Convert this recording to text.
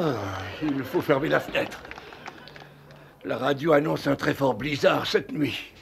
Ah, il faut fermer la fenêtre. La radio annonce un très fort blizzard cette nuit.